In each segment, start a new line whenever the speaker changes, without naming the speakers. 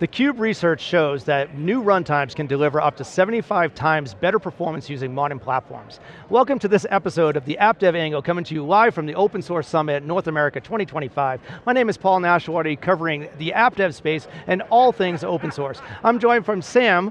The Cube research shows that new runtimes can deliver up to 75 times better performance using modern platforms. Welcome to this episode of the App Dev Angle coming to you live from the Open Source Summit North America 2025. My name is Paul Nashawaty covering the app dev space and all things open source. I'm joined from Sam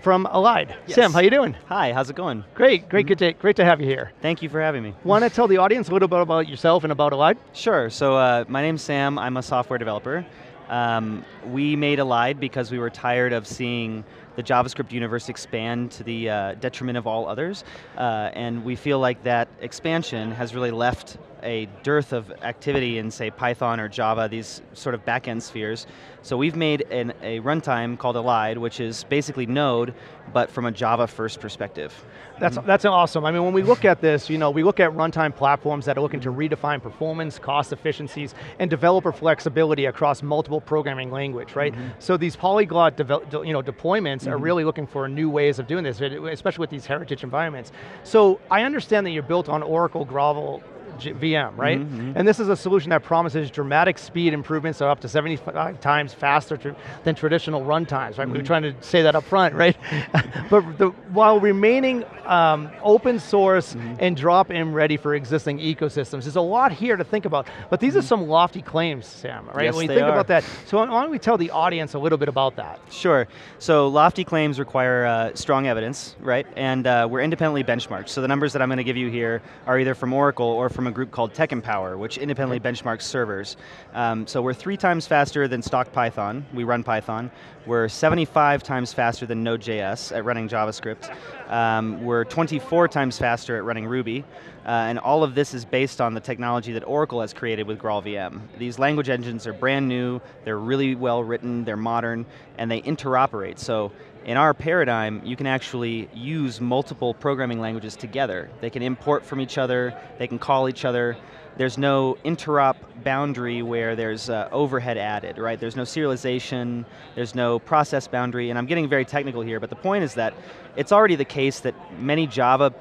from Elide.
Yes.
Sam, how you doing?
Hi, how's it going?
Great, great, good to, great to have you here.
Thank you for having me.
Want to tell the audience a little bit about yourself and about Elide?
Sure, so uh, my name's Sam, I'm a software developer. Um, we made Elide because we were tired of seeing the JavaScript universe expand to the uh, detriment of all others, uh, and we feel like that expansion has really left a dearth of activity in, say, Python or Java, these sort of backend spheres. So we've made an, a runtime called Elide, which is basically Node, but from a Java first perspective.
That's, that's awesome. I mean, when we look at this, you know, we look at runtime platforms that are looking to redefine performance, cost efficiencies, and developer flexibility across multiple programming language, right? Mm -hmm. So these polyglot you know, deployments mm -hmm. are really looking for new ways of doing this, especially with these heritage environments. So I understand that you're built on Oracle Graal VM, right? Mm -hmm. And this is a solution that promises dramatic speed improvements, so up to 75 times faster than traditional runtimes, right? Mm -hmm. We were mm-hmm. trying to say that up front, right? but the, while remaining um, open source mm -hmm. and drop-in ready for existing ecosystems. There's a lot here to think about, but these are mm-hmm. some lofty claims, Sam, right?
Yes,
when you think
are.
about that, so why don't we tell the audience a little bit about that?
Sure, so lofty claims require uh, strong evidence, right? And uh, we're independently benchmarked, so the numbers that I'm going to give you here are either from Oracle or from a group called TechEmpower, which independently benchmarks servers. Um, so we're three times faster than stock Python. We run Python. We're 75 times faster than Node.js at running JavaScript. Um, we're 24 times faster at running Ruby. Uh, and all of this is based on the technology that Oracle has created with GraalVM. These language engines are brand new, they're really well written, they're modern, and they interoperate. So in our paradigm, you can actually use multiple programming languages together. They can import from each other, they can call each other. There's no interop boundary where there's uh, overhead added, right? There's no serialization, there's no process boundary, and I'm getting very technical here, but the point is that it's already the case that many Java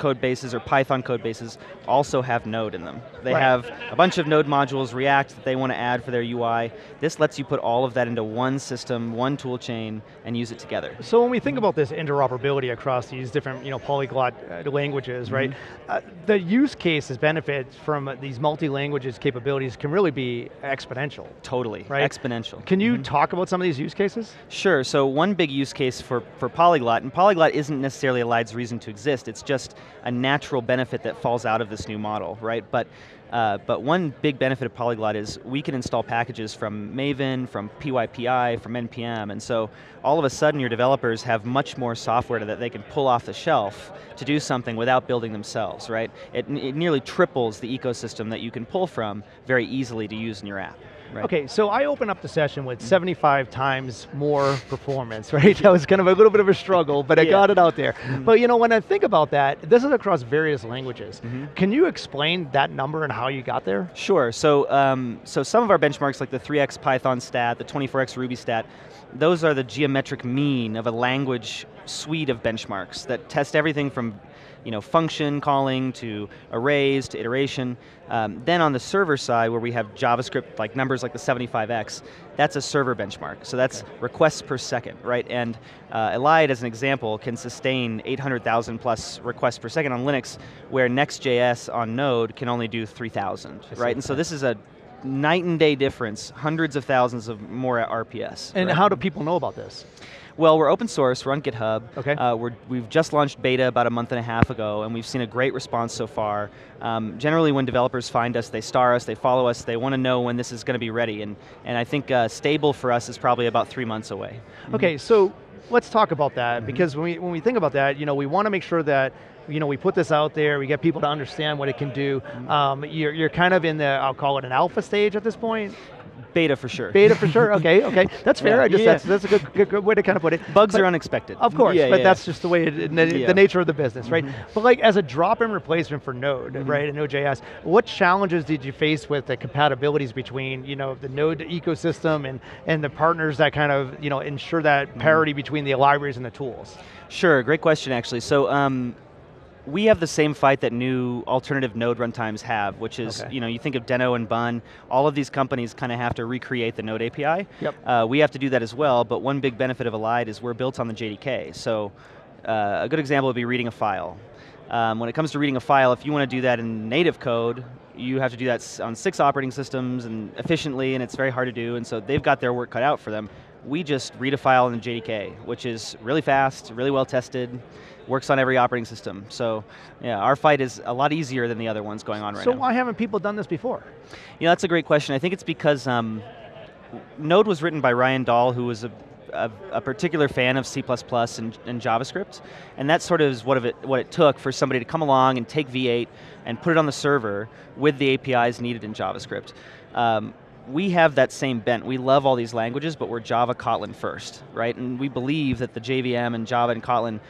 code bases or Python code bases also have Node in them. They right. have a bunch of Node modules, React that they want to add for their UI. This lets you put all of that into one system, one tool chain, and use it together.
So when we think about this interoperability across these different you know, polyglot uh, languages, mm -hmm. right? Uh, the use cases benefits from these multi-languages capabilities can really be exponential.
Totally, right? exponential.
Can you mm -hmm. talk about some of these use cases?
Sure, so one big use case for, for Polyglot, and Polyglot isn't necessarily a Elide's reason to exist, it's just a natural benefit that falls out of this new model, right? But uh, but one big benefit of Polyglot is we can install packages from Maven, from PyPI, from NPM, and so all of a sudden your developers have much more software that they can pull off the shelf to do something without building themselves, right? It, it nearly triples the ecosystem that you can pull from very easily to use in your app. Right.
Okay, so I open up the session with 75 times more performance, right? that was kind of a little bit of a struggle, but I yeah. got it out there. Mm -hmm. But you know, when I think about that, this is across various languages. Mm -hmm. Can you explain that number and how you got there?
Sure, so, um, so some of our benchmarks like the 3x Python stat, the 24x Ruby stat, those are the geometric mean of a language suite of benchmarks that test everything from you know, function calling to arrays to iteration. Um, then on the server side where we have JavaScript like numbers like the 75x, that's a server benchmark. So that's okay. requests per second, right? And uh, Elide, as an example, can sustain 800,000 plus requests per second on Linux, where Next.js on Node can only do 3,000, right? And so this is a night and day difference, hundreds of thousands of more at RPS.
And
right?
how do people know about this?
Well, we're open source, we're on GitHub.
Okay. Uh,
we have just launched beta about a month and a half ago, and we've seen a great response so far. Um, generally, when developers find us, they star us, they follow us, they want to know when this is going to be ready, and, and I think uh, stable for us is probably about three months away.
Okay, so let's talk about that, mm -hmm. because when we, when we think about that, you know, we want to make sure that you know, we put this out there, we get people to understand what it can do. Mm-hmm. Um, you're, you're kind of in the, I'll call it an alpha stage at this point.
Beta for sure.
Beta for sure. Okay, okay, that's fair. Yeah, I just yeah. that's, that's a good, good, good, way to kind of put it.
Bugs
but,
are unexpected.
Of course, yeah, but that's just the way it, the, the, nature of the business, right? Mm -hmm. But like as a drop-in replacement for Node, mm -hmm. right, and Node.js, what challenges did you face with the compatibilities between you know the Node ecosystem and and the partners that kind of you know ensure that mm-hmm. parity mm -hmm. between the libraries and the tools?
Sure, great question actually. So. Um, we have the same fight that new alternative node runtimes have, which is,
Okay.
you know, you think of Deno and Bun, all of these companies kind of have to recreate the Node API.
Yep.
Uh, we have to do that as well, but one big benefit of Elide is we're built on the JDK. So uh, a good example would be reading a file. Um, when it comes to reading a file, if you want to do that in native code, you have to do that on six operating systems and efficiently, and it's very hard to do, and so they've got their work cut out for them. We just read a file in the JDK, which is really fast, really well tested, works on every operating system. So yeah, our fight is a lot easier than the other ones going on right
so
now.
So why haven't people done this before?
You know, that's a great question. I think it's because um, Node was written by Ryan Dahl, who was a, a, a particular fan of C++ and, and JavaScript, and that sort of is what, of it, what it took for somebody to come along and take V8 and put it on the server with the APIs needed in JavaScript. Um, we have that same bent. We love all these languages, but we're Java Kotlin first, right? And we believe that the JVM and Java and Kotlin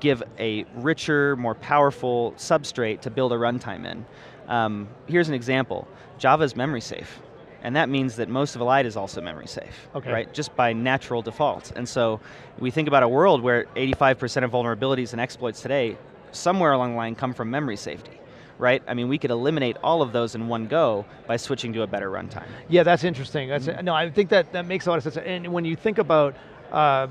give a richer, more powerful substrate to build a runtime in. Um, here's an example. Java is memory safe. And that means that most of Elide is also memory safe,
Okay.
right? Just by natural default. And so we think about a world where 85% of vulnerabilities and exploits today, somewhere along the line, come from memory safety, right? I mean, we could eliminate all of those in one go by switching to a better runtime.
Yeah, that's interesting. That's
Mm-hmm.
no, I think that that makes a lot of sense. And when you think about uh,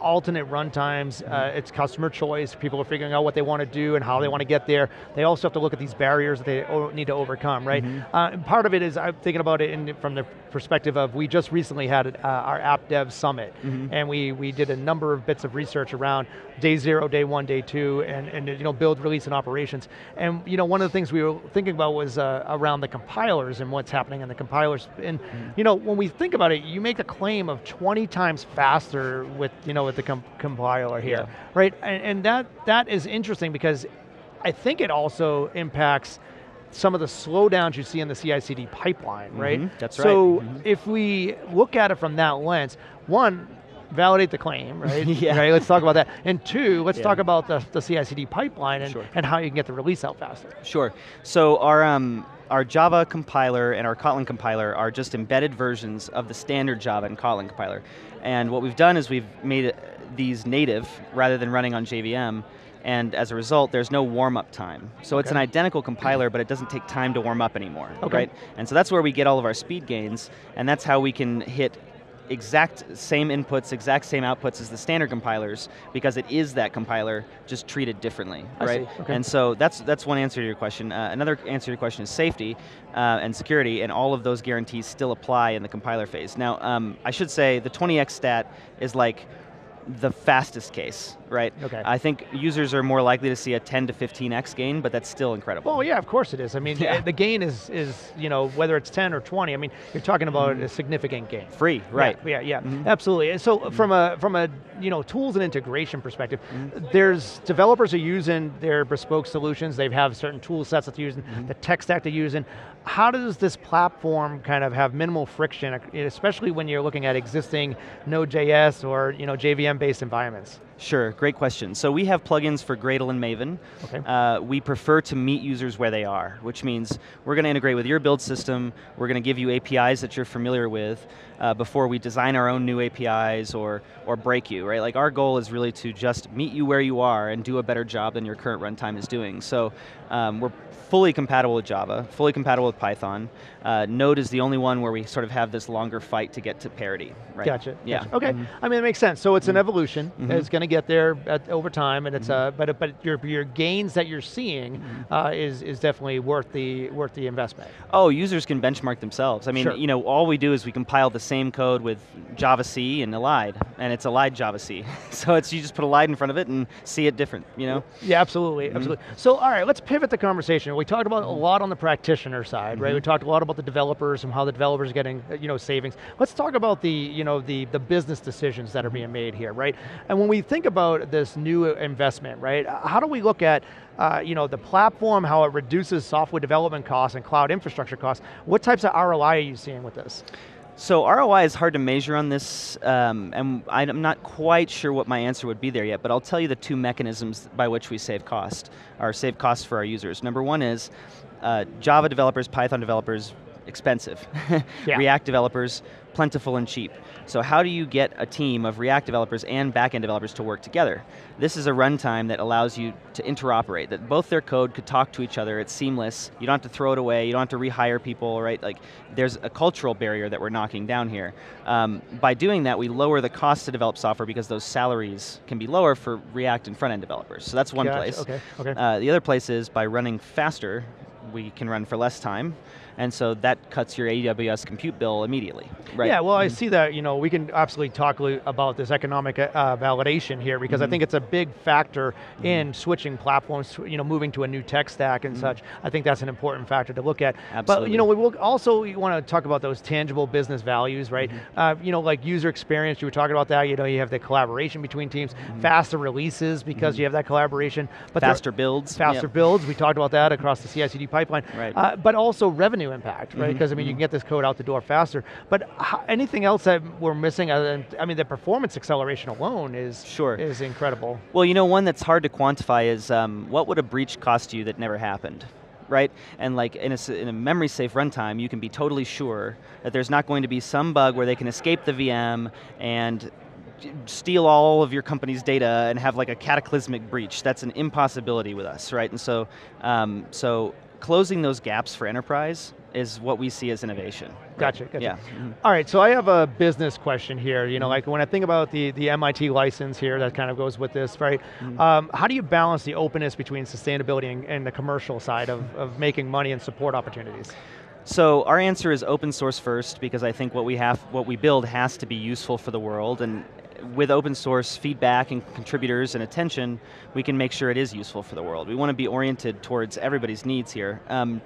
alternate runtimes,
Mm-hmm.
uh, it's customer choice. People are figuring out what they want to do and how they want to get there. They also have to look at these barriers that they need to overcome, right?
Mm-hmm.
Uh, and part of it is I'm thinking about it in, from the perspective of we just recently had uh, our App Dev Summit,
Mm-hmm.
and we we did a number of bits of research around day zero, day one, day two, and and you know build, release, and operations. And you know one of the things we were thinking about was uh, around the compilers and what's happening in the compilers. And you know when we think about it, you make a claim of 20 times faster with you know with the com- compiler here,
Yeah.
right? And, and that that is interesting because I think it also impacts some of the slowdowns you see in the CI/CD pipeline, right?
Mhm, that's
so
right. Mhm.
if we look at it from that lens, one, validate the claim, right?
Yeah.
Right. Let's talk about that. And two, let's
Yeah.
talk about the, the CI/CD pipeline and,
Sure.
and how you can get the release out faster.
Sure. So our um, our Java compiler and our Kotlin compiler are just embedded versions of the standard Java and Kotlin compiler. And what we've done is we've made these native rather than running on JVM. And as a result, there's no warm-up time. So it's an identical compiler, but it doesn't take time to warm up anymore,
Okay.
right? And so that's where we get all of our speed gains, and that's how we can hit exact same inputs, exact same outputs as the standard compilers, because it is that compiler, just treated differently,
I
right?
okay.
And so that's that's one answer to your question. Uh, another answer to your question is safety uh, and security, and all of those guarantees still apply in the compiler phase. Now, um, I should say the 20x stat is like the fastest case, right?
Okay.
I think users are more likely to see a 10 to 15x gain, but that's still incredible.
Well, yeah, of course it is. I mean,
Yeah.
the gain is, is, you know, whether it's 10 or 20, I mean, you're talking about mm-hmm. a significant gain.
Free, right?
Yeah, yeah, yeah,
Mhm.
absolutely. And so mm-hmm. from a from a you know tools and integration perspective, mm-hmm. there's developers are using their bespoke solutions. They have certain tool sets that they're using, the tech stack they're using. How does this platform kind of have minimal friction, especially when you're looking at existing Node.js or you know JVM-based environments?
Sure, great question. So we have plugins for Gradle and Maven.
Okay.
Uh, we prefer to meet users where they are, which means we're going to integrate with your build system, we're going to give you APIs that you're familiar with uh, before we design our own new APIs or, or break you, right? Like our goal is really to just meet you where you are and do a better job than your current runtime is doing. So um, we're fully compatible with Java, fully compatible with Python. Uh, Node is the only one where we sort of have this longer fight to get to parity, right?
Gotcha.
Yeah.
gotcha. Okay.
Mhm.
I mean, it makes sense. So it's an evolution.
Mhm.
It's going to get there at, over time, and it's uh, but but your your gains that you're seeing
Mm-hmm.
uh, is is definitely worth the worth the investment.
Oh, users can benchmark themselves. I mean,
Sure.
you know, all we do is we compile the same code with javac and Elide, and it's Elide javac. so it's you just put Elide in front of it and see it different, you know?
Yeah, absolutely,
Mm-hmm.
absolutely. So, all right, let's pivot the conversation. We talked about a lot on the practitioner side, right? We
Mm-hmm.
talked a lot about the developers and how the developers are getting, you know, savings. Let's talk about the, you know, the the business decisions that are
Mm-hmm.
being made here, right? And when we think about this new investment, right? uh, How do we look at, uh, you know, the platform, how it reduces software development costs and cloud infrastructure costs? What types of ROI are you seeing with this?
So ROI is hard to measure on this, um, and I'm not quite sure what my answer would be there yet, but I'll tell you the two mechanisms by which we save cost, or save costs for our users. Number one is uh, Java developers, Python developers expensive.
Yeah.
React developers, plentiful and cheap. So how do you get a team of React developers and backend developers to work together? This is a runtime that allows you to interoperate, that both their code could talk to each other, it's seamless, you don't have to throw it away, you don't have to rehire people, right? Like, there's a cultural barrier that we're knocking down here. Um, by doing that, we lower the cost to develop software because those salaries can be lower for React and front-end developers. So that's one
Gotcha,
place.
okay, okay.
Uh, the other place is by running faster, we can run for less time, and so that cuts your AWS compute bill immediately, right?
Yeah, well, I see that, you know, we can absolutely talk about this economic uh, validation here because I
Mm-hmm.
think it's a big factor in switching platforms, you know, moving to a new tech stack and such. I think that's an important factor to look at. Absolutely. But,
Mm-hmm.
You know, we will also want to talk about those tangible business values, right?
Mm-hmm.
Uh, you know, like user experience, you were talking about that, you know, you have the collaboration between teams, faster releases because you have that collaboration. But
Mm-hmm. Faster builds.
faster
yep.
builds. We talked about that across the CI/CD pipeline.
Right.
Uh, but also revenue impact, right? Because I mean, you can get this code out the door faster. But anything else that we're missing? Other than, I mean, the performance acceleration alone is
Sure.
is incredible.
Well, you know, one that's hard to quantify is um, what would a breach cost you that never happened? Right? And like in a, in a memory safe runtime, you can be totally sure that there's not going to be some bug where they can escape the VM and steal all of your company's data and have like a cataclysmic breach. That's an impossibility with us, right? And so, um, so closing those gaps for enterprise is what we see as innovation. right?
Gotcha, gotcha.
Yeah.
All right, so I have a business question here. You know, like when I think about the, the MIT license here, that kind of goes with this, right?
Mm-hmm.
Um, how do you balance the openness between sustainability and, and the commercial side of, of making money and support opportunities?
So our answer is open source first because I think what we have, what we build has to be useful for the world and with open source feedback and contributors and attention, we can make sure it is useful for the world. We want to be oriented towards everybody's needs here. Um,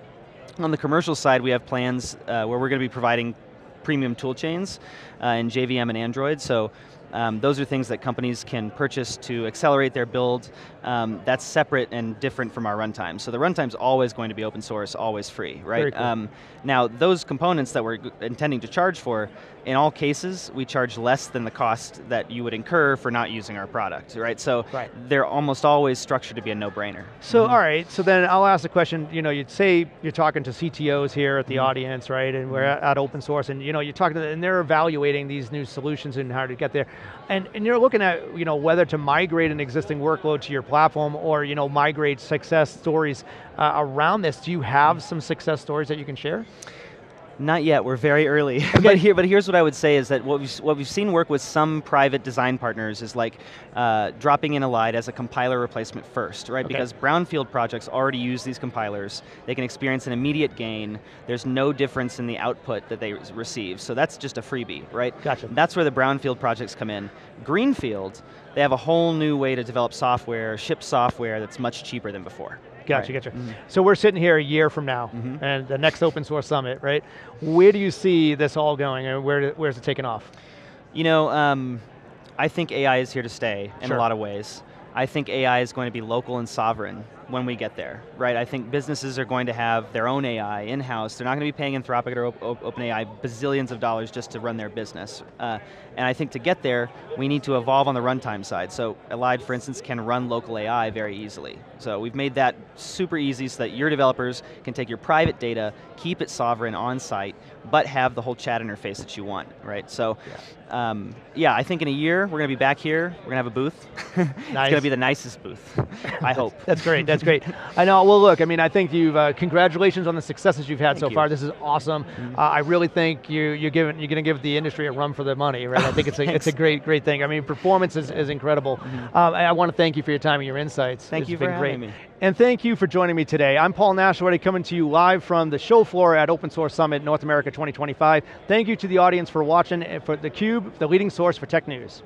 on the commercial side, we have plans uh, where we're going to be providing premium tool chains uh, in JVM and Android. So um, those are things that companies can purchase to accelerate their build. Um, that's separate and different from our runtime. So the runtime's always going to be open source, always free, right?
Cool.
Um, now, those components that we're intending to charge for, in all cases, we charge less than the cost that you would incur for not using our product, right? So
Right.
they're almost always structured to be a no-brainer.
So,
Mm-hmm.
all right, so then I'll ask the question, you know, you'd say you're talking to CTOs here at the
Mm-hmm.
audience, right, and we're at, at open source, and you know, you're talking to them, and they're evaluating these new solutions and how to get there. And, and you're looking at, you know, whether to migrate an existing workload to your platform or, you know, migrate success stories uh, around this. Do you have some success stories that you can share?
Not yet. We're very early. but here, but here's what I would say is that what we've what we've seen work with some private design partners is like uh, dropping in Elide as a compiler replacement first, right?
Okay.
Because brownfield projects already use these compilers. They can experience an immediate gain. There's no difference in the output that they receive. So that's just a freebie, right?
Gotcha.
That's where the brownfield projects come in. Greenfield, they have a whole new way to develop software, ship software that's much cheaper than before.
Gotcha,
Right.
gotcha. So we're sitting here a year from now,
Mhm.
and the next open source summit, right? Where do you see this all going, and where, where's it taking off?
You know, um, I think AI is here to stay in
Sure.
a lot of ways. I think AI is going to be local and sovereign when we get there, right? I think businesses are going to have their own AI in-house. They're not going to be paying Anthropic or Op- Op- OpenAI bazillions of dollars just to run their business. Uh, and I think to get there, we need to evolve on the runtime side. So Elide, for instance, can run local AI very easily. So we've made that super easy so that your developers can take your private data, keep it sovereign on site, but have the whole chat interface that you want, right? So, um, yeah, I think in a year we're going to be back here. We're going to have a booth. it's going to be the nicest booth. I hope.
That's great. That's great. I know. Well, look. I mean, I think you've. Uh, congratulations on the successes you've had
Thank
so
you.
far. This is awesome. Uh, I really think you you're giving you're going to give the industry a run for their money, right? I think it's a it's a great great thing. I mean, performance is, is incredible. Um, and I want to thank you for your time and your insights.
Thank
It's
you for
great.
having me.
And thank you for joining me today. I'm Paul Nashawaty coming to you live from the show floor at Open Source Summit North America 2025. Thank you to the audience for watching and for theCUBE, the leading source for tech news.